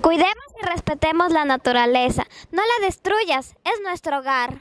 Cuidemos y respetemos la naturaleza. No la destruyas, es nuestro hogar.